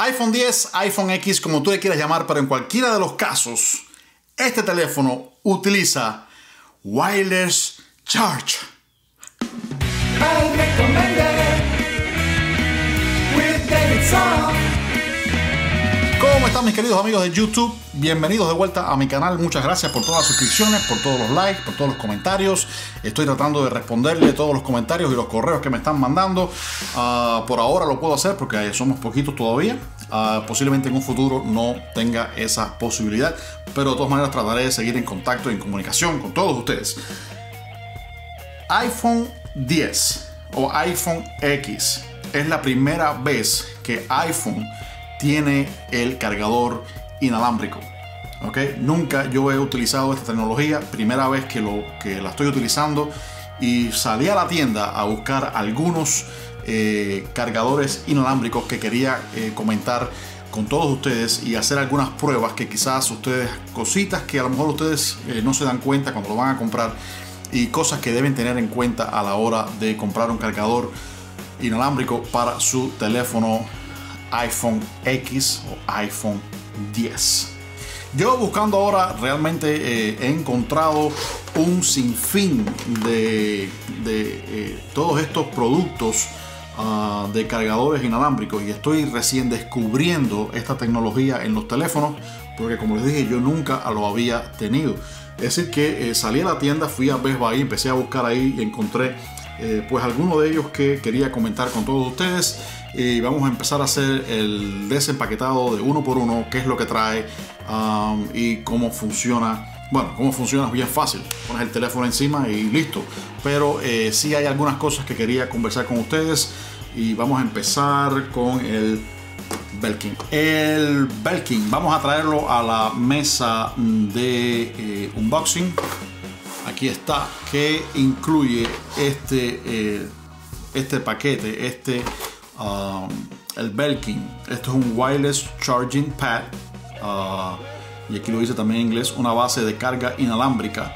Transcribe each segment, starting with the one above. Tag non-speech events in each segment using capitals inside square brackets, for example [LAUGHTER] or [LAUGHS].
iPhone 10, iPhone X, como tú le quieras llamar, pero en cualquiera de los casos, este teléfono utiliza wireless charge. ¿Cómo están mis queridos amigos de YouTube? Bienvenidos de vuelta a mi canal. Muchas gracias por todas las suscripciones, por todos los likes, por todos los comentarios. Estoy tratando de responderle todos los comentarios y los correos que me están mandando. Ah, por ahora lo puedo hacer porque somos poquitos todavía. Ah, posiblemente en un futuro no tenga esa posibilidad. Pero de todas maneras trataré de seguir en contacto y en comunicación con todos ustedes. iPhone 10 o iPhone X es la primera vez que iPhone tiene el cargador inalámbrico. ¿okay? Nunca yo he utilizado esta tecnología, primera vez que, lo, que la estoy utilizando y salí a la tienda a buscar algunos eh, cargadores inalámbricos que quería eh, comentar con todos ustedes y hacer algunas pruebas que quizás ustedes, cositas que a lo mejor ustedes eh, no se dan cuenta cuando lo van a comprar y cosas que deben tener en cuenta a la hora de comprar un cargador inalámbrico para su teléfono iPhone X o iPhone 10. Yo buscando ahora realmente eh, he encontrado un sinfín de, de eh, todos estos productos ah, de cargadores inalámbricos y estoy recién descubriendo esta tecnología en los teléfonos porque como les dije yo nunca lo había tenido. Es decir que eh, salí a la tienda, fui a Best Buy, empecé a buscar ahí y encontré pues algunos de ellos que quería comentar con todos ustedes y vamos a empezar a hacer el desempaquetado de uno por uno, qué es lo que trae um, y cómo funciona. Bueno, cómo funciona es bien fácil. Pones el teléfono encima y listo. Pero eh, sí hay algunas cosas que quería conversar con ustedes y vamos a empezar con el Belkin. El Belkin, vamos a traerlo a la mesa de eh, unboxing. Aquí está, que incluye este, eh, este paquete, este Um, el Belkin. Esto es un wireless charging pad. Uh, y aquí lo dice también en inglés, una base de carga inalámbrica.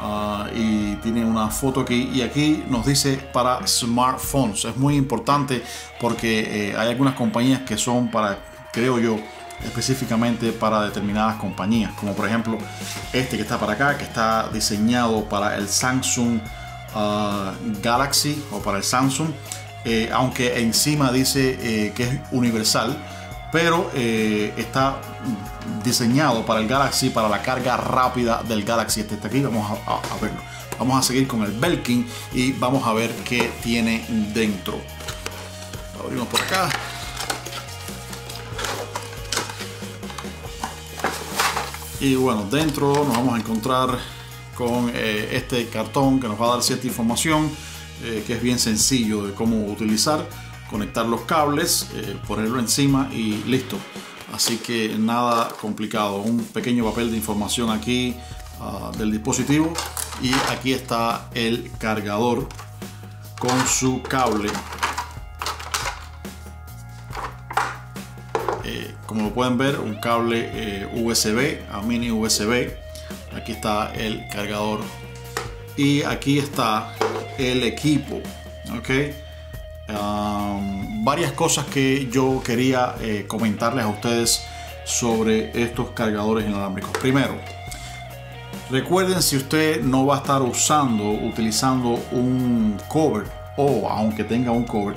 Uh, y tiene una foto aquí y aquí nos dice para smartphones es muy importante porque eh, hay algunas compañías que son para creo yo específicamente para determinadas compañías como por ejemplo este que está para acá que está diseñado para el Samsung uh, Galaxy o para el Samsung eh, aunque encima dice eh, que es universal, pero eh, está diseñado para el Galaxy, para la carga rápida del Galaxy. Este está aquí, vamos a, verlo. Vamos a seguir con el Belkin y vamos a ver qué tiene dentro. Abrimos por acá. Y bueno, dentro nos vamos a encontrar con este cartón que nos va a dar cierta información eh, que es bien sencillo de cómo utilizar, conectar los cables, eh, ponerlo encima y listo. Así que nada complicado, un pequeño papel de información aquí ah, del dispositivo y aquí está el cargador con su cable. Eh, como lo pueden ver, un cable USB a mini USB. Aquí está el cargador y aquí está el equipo. ¿ok? varias cosas que yo quería eh, comentarles a ustedes sobre estos cargadores inalámbricos. Primero, recuerden si usted no va a estar usando, utilizando un cover o aunque tenga un cover,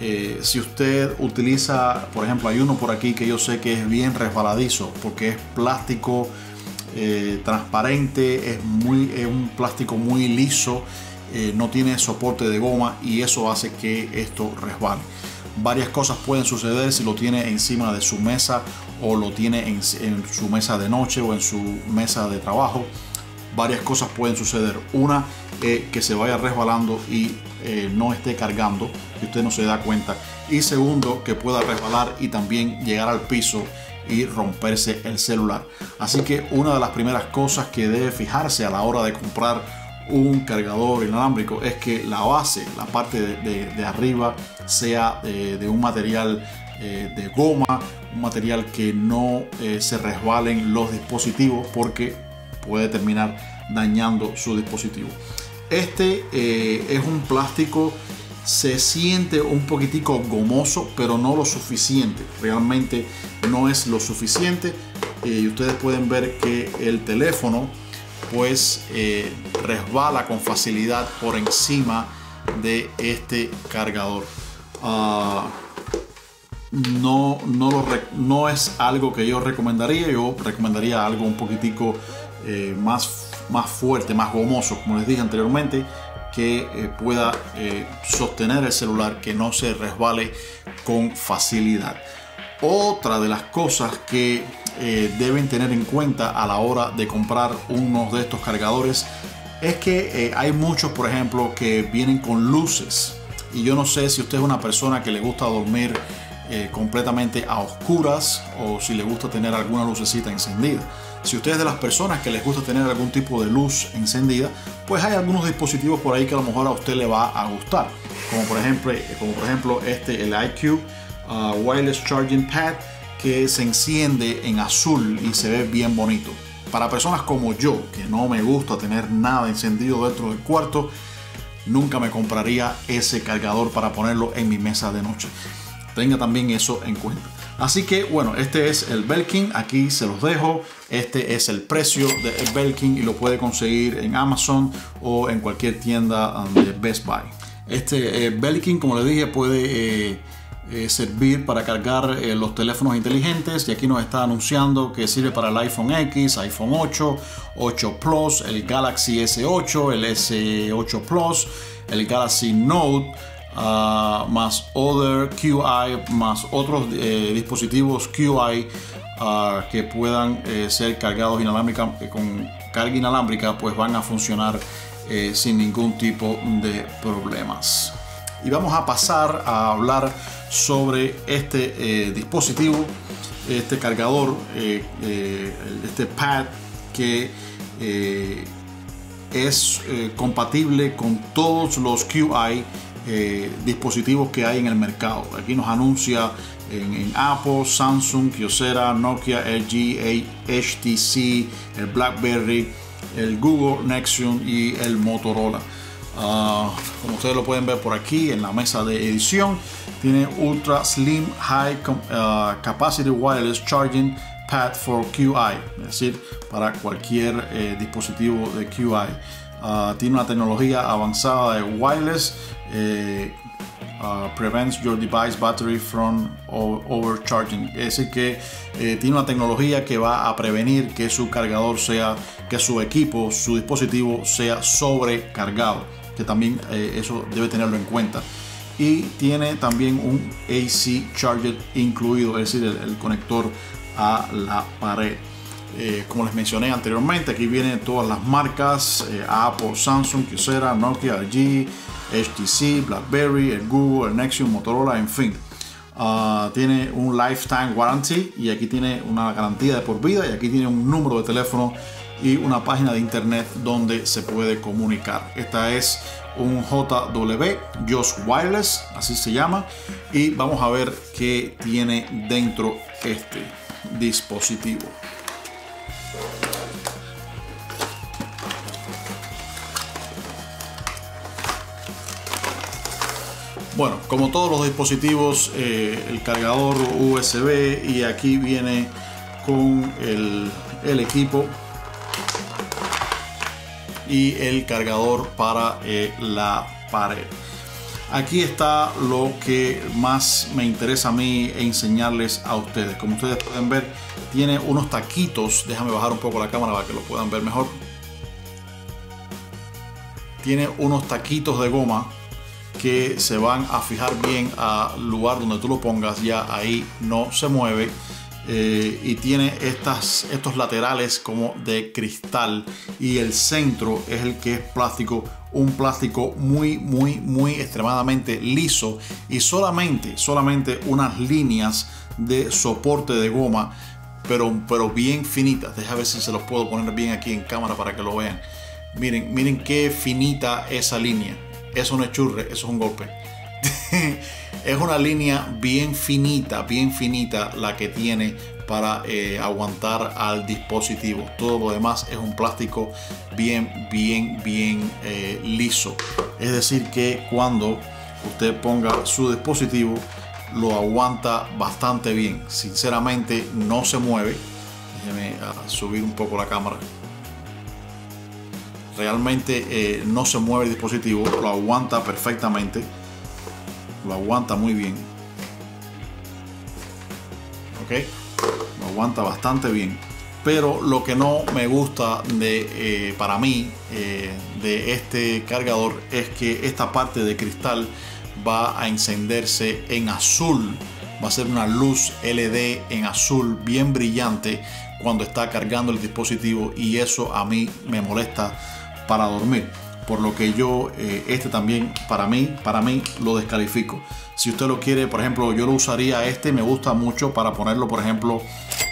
eh, si usted utiliza, por ejemplo, hay uno por aquí que yo sé que es bien resbaladizo porque es plástico eh, transparente, es, muy, es un plástico muy liso eh, no tiene soporte de goma y eso hace que esto resbale. Varias cosas pueden suceder si lo tiene encima de su mesa o lo tiene en, su mesa de noche o en su mesa de trabajo. Varias cosas pueden suceder. Una, eh, que se vaya resbalando y eh, no esté cargando y usted no se da cuenta. Y segundo, que pueda resbalar y también llegar al piso y romperse el celular. Así que una de las primeras cosas que debe fijarse a la hora de comprar un cargador inalámbrico es que la base, la parte de, arriba, sea de, un material eh, de goma, un material que no eh, se resbalen los dispositivos porque puede terminar dañando su dispositivo. Este eh, es un plástico se siente un poquitico gomoso, pero no lo suficiente. Realmente no es lo suficiente. Y ustedes pueden ver que el teléfono pues resbala con facilidad por encima de este cargador. Ah, no, no, es algo que yo recomendaría. Yo recomendaría algo un poquitico eh, más, más fuerte, más gomoso, como les dije anteriormente que eh, pueda sostener el celular, que no se resbale con facilidad. Otra de las cosas que eh, deben tener en cuenta a la hora de comprar uno de estos cargadores es que hay muchos, por ejemplo, que vienen con luces. Y yo no sé si usted es una persona que le gusta dormir completamente a oscuras o si le gusta tener alguna lucecita encendida. Si usted es de las personas que les gusta tener algún tipo de luz encendida, pues hay algunos dispositivos por ahí que a lo mejor a usted le va a gustar. Como por ejemplo, como por ejemplo este, el IQ uh, Wireless Charging Pad, que se enciende en azul y se ve bien bonito. Para personas como yo, que no me gusta tener nada encendido dentro del cuarto, nunca me compraría ese cargador para ponerlo en mi mesa de noche. Tenga también eso en cuenta. Así que bueno, este es el Belkin, aquí se los dejo. Este es el precio de Belkin y lo puede conseguir en Amazon o en cualquier tienda um, de Best Buy. Este eh, Belkin, como le dije, puede eh, eh, servir para cargar los teléfonos inteligentes y aquí nos está anunciando que sirve para el iPhone X, iPhone 8, 8 Plus, el Galaxy S8, el S8 Plus, el Galaxy Note Ah, más Other QI, más otros eh, dispositivos QI ah, que puedan eh, ser cargados inalámbrica, eh, con carga inalámbrica, pues van a funcionar sin ningún tipo de problemas. Y vamos a pasar a hablar sobre este dispositivo, este cargador, este pad que es compatible con todos los QI eh, dispositivos que hay en el mercado. Aquí nos anuncia en, Apple, Samsung, Kyocera, Nokia, LG, HTC, el BlackBerry, el Google Nexus y el Motorola. Ah, como ustedes lo pueden ver por aquí en la mesa de edición, tiene Ultra Slim High ah, Capacity Wireless Charging Pad for QI, es decir, para cualquier eh, dispositivo de QI. Ah, tiene una tecnología avanzada de wireless eh, prevents your device battery from overcharging. Es decir, que eh, tiene una tecnología que va a prevenir que su cargador sea, que su equipo, su dispositivo sea sobrecargado. Que también eh, eso debe tenerlo en cuenta. Y tiene también un AC charger incluido, es decir, el, conector a la pared. como les mencioné anteriormente, aquí vienen todas las marcas: Apple, Samsung, Kyocera, Nokia, LG, HTC, BlackBerry, el Google, el Nexus, Motorola, en fin. Ah, tiene un lifetime warranty y aquí tiene una garantía de por vida y aquí tiene un número de teléfono y una página de internet donde se puede comunicar. Esta es un JW Just Wireless, así se llama, y vamos a ver qué tiene dentro este dispositivo. Bueno, como todos los dispositivos, eh, el cargador USB y aquí viene con el, equipo y el cargador para eh, la pared. Aquí está lo que más me interesa a mí enseñarles a ustedes. Como ustedes pueden ver, tiene unos taquitos. Déjame bajar un poco la cámara para que lo puedan ver mejor. Tiene unos taquitos de goma que se van a fijar bien al lugar donde tú lo pongas, ya ahí no se mueve. Eh, y tiene estas, estos laterales como de cristal y el centro es el que es plástico, un plástico muy, muy, muy extremadamente liso y solamente, solamente unas líneas de soporte de goma, pero, pero bien finitas. Deja ver si se los puedo poner bien aquí en cámara para que lo vean. Miren, miren qué finita esa línea eso no es churre, eso es un golpe. [LAUGHS] es una línea bien finita, bien finita la que tiene para eh, aguantar al dispositivo. Todo lo demás es un plástico bien, bien, bien eh, liso. Es decir, que cuando usted ponga su dispositivo, lo aguanta bastante bien. Sinceramente no se mueve. Déjeme ah, subir un poco la cámara. Realmente eh, no se mueve el dispositivo, lo aguanta perfectamente. Lo aguanta muy bien. Ok, lo aguanta bastante bien. Pero lo que no me gusta de eh, para mí eh, de este cargador es que esta parte de cristal va a encenderse en azul. Va a ser una luz LED en azul bien brillante cuando está cargando el dispositivo y eso a mí me molesta para dormir por lo que yo eh, este también para mí para mí lo descalifico si usted lo quiere por ejemplo yo lo usaría este me gusta mucho para ponerlo por ejemplo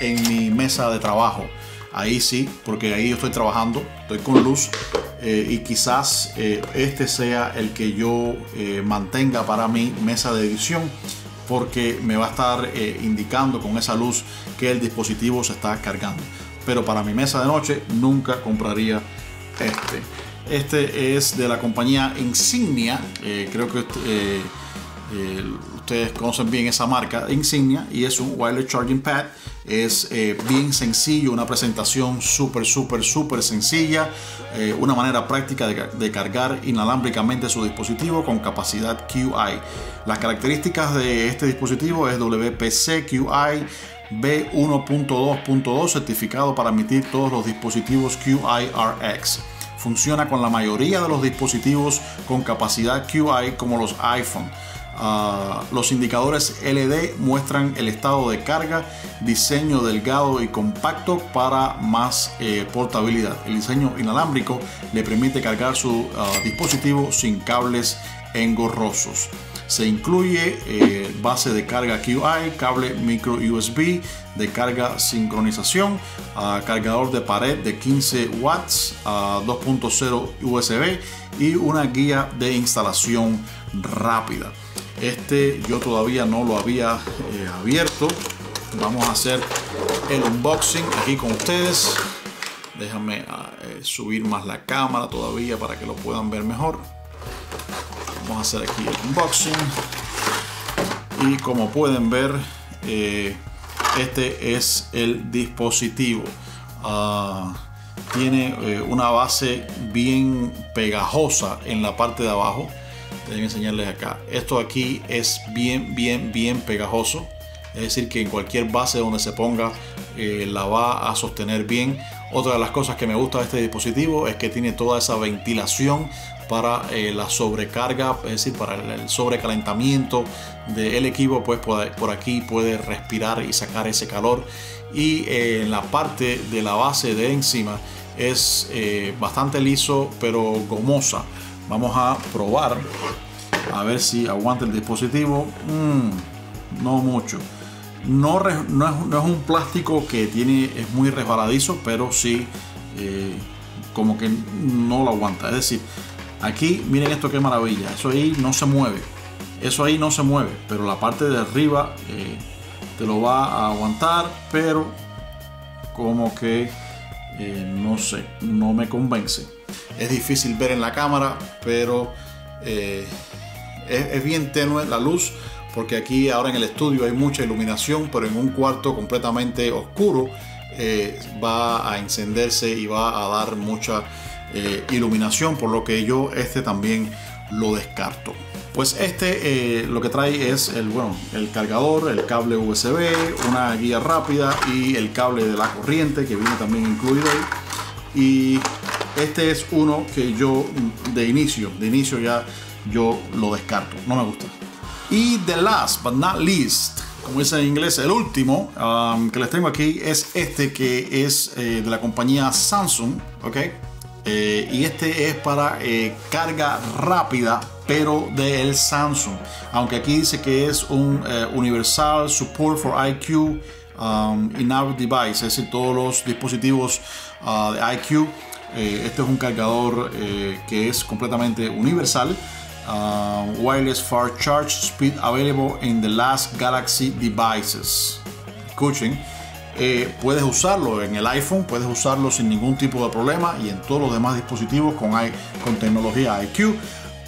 en mi mesa de trabajo. Ahí sí, porque ahí estoy trabajando, estoy con luz eh, y quizás eh, este sea el que yo mantenga para mi mesa de edición porque me va a estar indicando con esa luz que el dispositivo se está cargando. Pero para mi mesa de noche nunca compraría este. Este es de la compañía Insignia, creo que ustedes conocen bien esa marca Insignia y es un wireless charging pad. Es eh, bien sencillo una presentación súper súper súper sencilla eh, una manera práctica de, cargar inalámbricamente su dispositivo con capacidad QI las características de este dispositivo es WPC QI B1.2.2 certificado para emitir todos los dispositivos QI-RX funciona con la mayoría de los dispositivos con capacidad QI como los iPhone Ah, los indicadores LED muestran el estado de carga, diseño delgado y compacto para más eh, portabilidad. El diseño inalámbrico le permite cargar su ah, dispositivo sin cables engorrosos. Se incluye eh, base de carga QI, cable micro USB de carga sincronización, cargador de pared de 15 watts, 2.0 USB y una guía de instalación rápida. Este yo todavía no lo había eh, abierto. Vamos a hacer el unboxing aquí con ustedes. Déjame ah, eh, subir más la cámara todavía para que lo puedan ver mejor. Vamos a hacer aquí el unboxing. Y como pueden ver, eh, este es el dispositivo. Ah, tiene una base bien pegajosa en la parte de abajo Déjenme enseñarles acá. Esto aquí es bien, bien, bien pegajoso. Es decir, que en cualquier base donde se ponga eh, la va a sostener bien. Otra de las cosas que me gusta de este dispositivo es que tiene toda esa ventilación para eh, la sobrecarga, es decir, para el sobrecalentamiento del equipo, pues por, aquí puede respirar y sacar ese calor. Y eh, en la parte de la base de encima es bastante liso, pero gomosa. Vamos a probar a ver si aguanta el dispositivo. Mm, no mucho. No, no, es, un plástico que tiene, es muy resbaladizo, pero sí eh, como que no lo aguanta. Es decir, aquí miren esto qué maravilla. Eso ahí no se mueve. Eso ahí no se mueve, pero la parte de arriba eh, te lo va a aguantar, pero como que eh, no sé, no me convence es difícil ver en la cámara, pero eh, es, bien tenue la luz porque aquí ahora en el estudio hay mucha iluminación, pero en un cuarto completamente oscuro va a encenderse y va a dar mucha eh, iluminación, por lo que yo este también lo descarto. Pues este lo que trae es el, bueno, el cargador, el cable USB, una guía rápida y el cable de la corriente que viene también incluido ahí. Y este es uno que yo de inicio, de inicio ya yo lo descarto, no me gusta. Y the last but not least, como dice en inglés, el último um, que les tengo aquí es este que es eh, de la compañía Samsung, ¿ok? Eh, y este es para eh, carga rápida, pero del Samsung. Aunque aquí dice que es un Universal Support for IQ um, in-app device, es decir, todos los dispositivos uh, de IQ eh, este es un cargador eh, que es completamente universal. Uh, wireless fast charge speed available in the last Galaxy devices. Escuchen, eh, puedes usarlo en el iPhone, puedes usarlo sin ningún tipo de problema y en todos los demás dispositivos con, con tecnología IQ.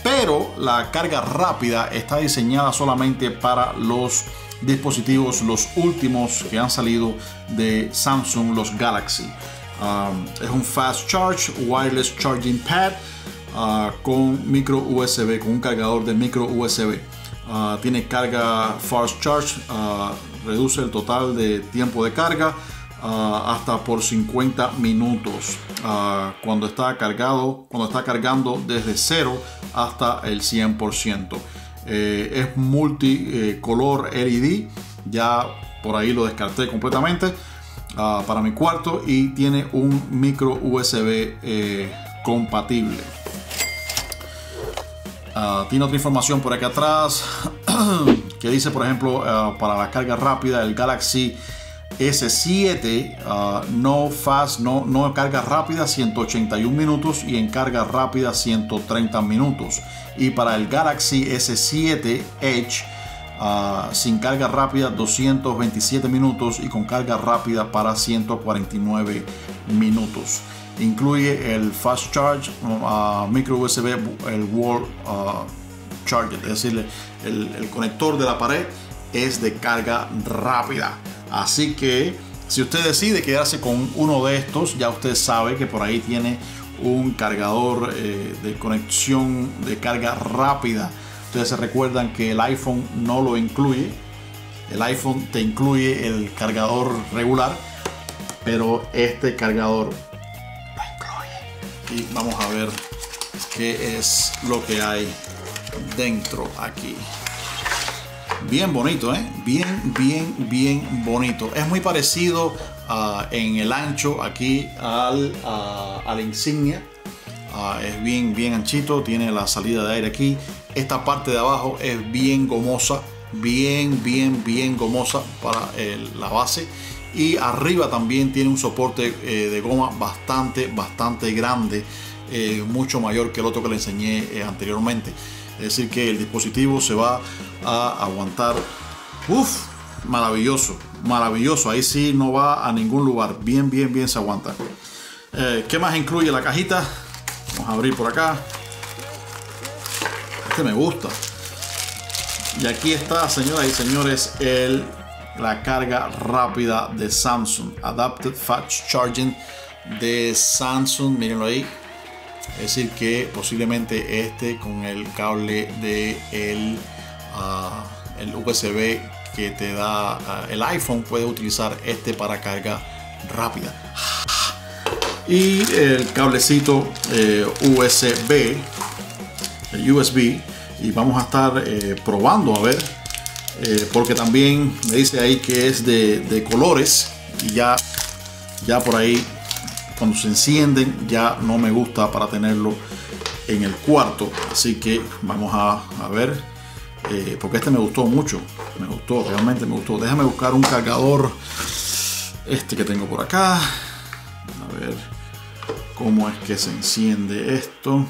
pero la carga rápida está diseñada solamente para los dispositivos, los últimos que han salido de Samsung, los Galaxy. Um, es un Fast Charge Wireless Charging Pad uh, con micro USB, con un cargador de micro USB. Uh, tiene carga Fast Charge, uh, reduce el total de tiempo de carga hasta por 50 minutos cuando está cargado, cuando está cargando desde 0 hasta el 100%. Eh, es multicolor LED, ya por ahí lo descarté completamente ah, para mi cuarto y tiene un micro USB eh, compatible. Ah, tiene otra información por aquí atrás [CLEARS THROAT] que dice, por ejemplo, ah, para la carga rápida, el Galaxy S7 uh, no fast, no, no carga rápida 181 minutos y en carga rápida 130 minutos. Y para el Galaxy S7 Edge uh, sin carga rápida 227 minutos y con carga rápida para 149 minutos. Incluye el Fast Charge, uh, micro USB, el Wall Charger, es decir, el, el conector de la pared es de carga rápida. Así que si usted decide quedarse con uno de estos, ya usted sabe que por ahí tiene un cargador eh, de conexión de carga rápida. Ustedes se recuerdan que el iPhone no lo incluye. El iPhone te incluye el cargador regular, pero este cargador lo incluye. Y vamos a ver qué es lo que hay dentro aquí. Bien bonito, ¿eh? Bien, bien, bien bonito. Es muy parecido ah, en el ancho aquí al, ah, a la insignia. Ah, es bien, bien anchito. Tiene la salida de aire aquí. Esta parte de abajo es bien gomosa. Bien, bien, bien gomosa para la base. Y arriba también tiene un soporte eh, de goma bastante, bastante grande. Eh, mucho mayor que el otro que le enseñé eh, anteriormente. Es decir, que el dispositivo se va a aguantar. Uf, maravilloso, maravilloso. Ahí sí no va a ningún lugar. Bien, bien, bien se aguanta. Eh, ¿Qué más incluye la cajita? Vamos a abrir por acá. Este me gusta. Y aquí está, señoras y señores, el, la carga rápida de Samsung. Adapted Fast Charging de Samsung. Mírenlo ahí. Es decir, que posiblemente este con el cable de el, ah, el USB que te da ah, el iPhone puede utilizar este para carga rápida. Y el cablecito eh, USB, el USB, y vamos a estar eh, probando a ver, eh, porque también me dice ahí que es de, de colores y ya, ya por ahí cuando se encienden ya no me gusta para tenerlo en el cuarto. Así que vamos a, ver eh, porque este me gustó mucho me gustó realmente me gustó. Déjame buscar un cargador este que tengo por acá. A ver cómo es que se enciende esto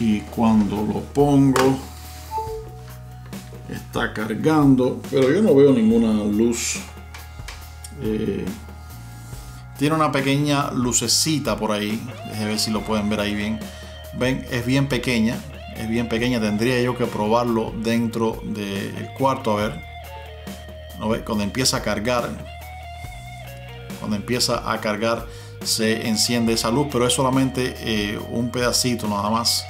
y cuando lo pongo está cargando pero yo no veo ninguna luz eh, tiene una pequeña lucecita por ahí. Déjenme ver si lo pueden ver ahí bien. Ven, es bien pequeña. Es bien pequeña. Tendría yo que probarlo dentro del cuarto. A ver. ¿No ve? Cuando empieza a cargar. Cuando empieza a cargar se enciende esa luz. Pero es solamente eh, un pedacito nada más.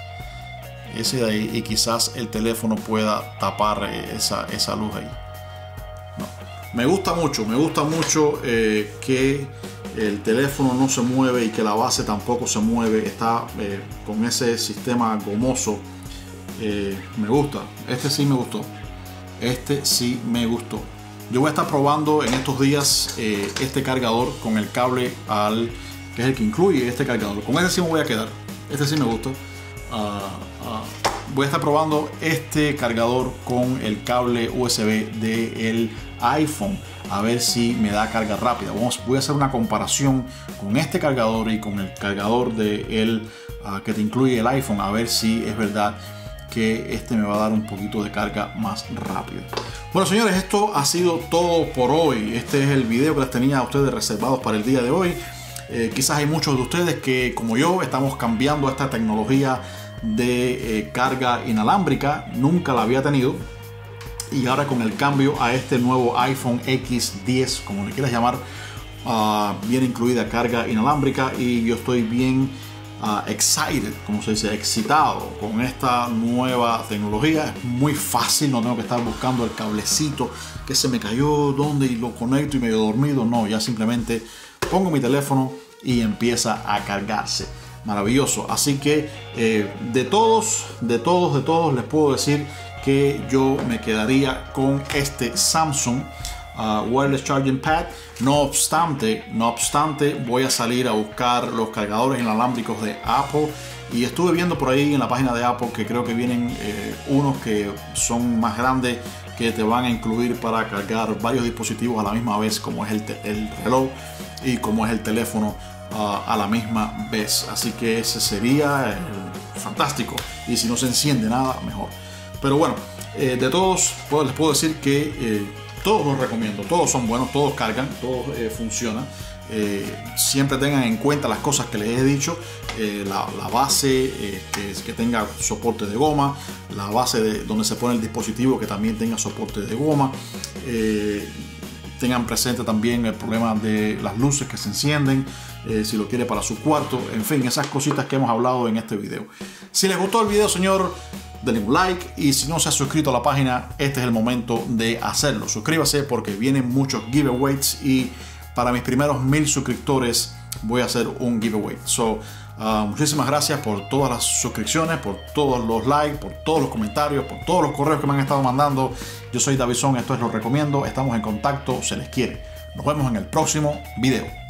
Ese de ahí. Y quizás el teléfono pueda tapar eh, esa, esa luz ahí. Me gusta mucho. Me gusta mucho eh, que el teléfono no se mueve y que la base tampoco se mueve, está eh, con ese sistema gomoso. Eh, me gusta, este sí me gustó. Este sí me gustó. Yo voy a estar probando en estos días eh, este cargador con el cable al que es el que incluye este cargador. Con este sí me voy a quedar. Este sí me gustó. Ah, ah, voy a estar probando este cargador con el cable USB del iPhone a ver si me da carga rápida. Vamos, voy a hacer una comparación con este cargador y con el cargador de el, ah, que te incluye el iPhone a ver si es verdad que este me va a dar un poquito de carga más rápido. Bueno señores, esto ha sido todo por hoy. Este es el video que les tenía a ustedes reservados para el día de hoy. Eh, quizás hay muchos de ustedes que, como yo, estamos cambiando esta tecnología de eh, carga inalámbrica. Nunca la había tenido. Y ahora con el cambio a este nuevo iPhone X10, como le quieras llamar, uh, viene incluida carga inalámbrica y yo estoy bien uh, excited, como se dice, excitado con esta nueva tecnología. Es muy fácil, no tengo que estar buscando el cablecito que se me cayó, dónde y lo conecto y medio dormido. No, ya simplemente pongo mi teléfono y empieza a cargarse. Maravilloso. Así que eh, de todos, de todos, de todos les puedo decir que yo me quedaría con este Samsung uh, Wireless Charging Pad. No obstante, no obstante, voy a salir a buscar los cargadores inalámbricos de Apple. Y estuve viendo por ahí en la página de Apple que creo que vienen eh, unos que son más grandes que te van a incluir para cargar varios dispositivos a la misma vez, como es el, el reloj y como es el teléfono a la misma vez. Así que ese sería eh, fantástico. Y si no se enciende nada, mejor. Pero bueno, eh, de todos pues, les puedo decir que eh, todos los recomiendo, todos son buenos, todos cargan, todos eh, funcionan. siempre tengan en cuenta las cosas que les he dicho, la, base que, que, tenga soporte de goma, la base de donde se pone el dispositivo que también tenga soporte de goma. Tengan presente también el problema de las luces que se encienden, si lo quiere para su cuarto, en fin, esas cositas que hemos hablado en este video. Si les gustó el video, señor, denle un like y si no se ha suscrito a la página, este es el momento de hacerlo. Suscríbase porque vienen muchos giveaways y para mis primeros mil suscriptores voy a hacer un giveaway. So, uh, muchísimas gracias por todas las suscripciones, por todos los likes, por todos los comentarios, por todos los correos que me han estado mandando. Yo soy Davison, esto es Lo Recomiendo, estamos en contacto, se les quiere. Nos vemos en el próximo video.